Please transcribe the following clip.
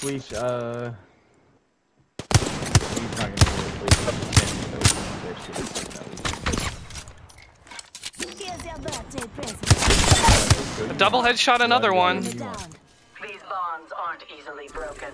Fleece, uh... He's not gonna do it, Fleece. A double headshot, another one. Down. These bonds aren't easily broken.